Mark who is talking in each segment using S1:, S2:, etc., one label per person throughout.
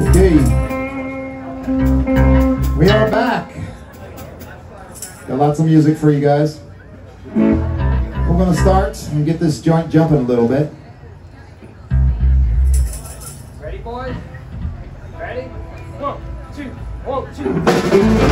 S1: Okay. We are back. Got lots of music for you guys. We're going to start and get this joint jumping a little bit.
S2: Ready, boys? Ready? One, two, one, two.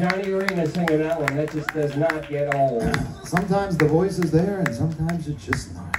S1: Johnny Arena singing that one. That just does not get old.
S2: Sometimes the voice is there and sometimes it's just not.